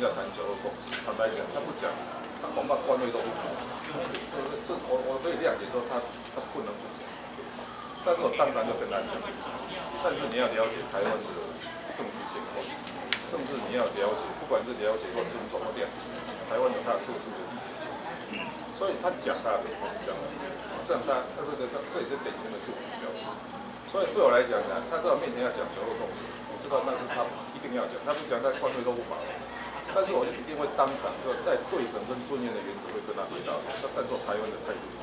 要谈九二共识，坦白讲，他不讲，他恐怕官位都不保。这这我我可以谅解说他他不能不讲，但是我当然就跟他讲，但是你要了解台湾的政治情况，甚至你要了解，不管是了解或尊重或谅解，台湾有它特殊的历史情境，所以他讲他没讲，这样他他这个他这也是典型的特殊表述。所以对我来讲呢，他在我面前要讲九二共识，我知道那是他一定要讲，他不讲他官位都不保。但是我一定会当场，就在对等跟尊严的原则会跟他回到，但做台湾的态度。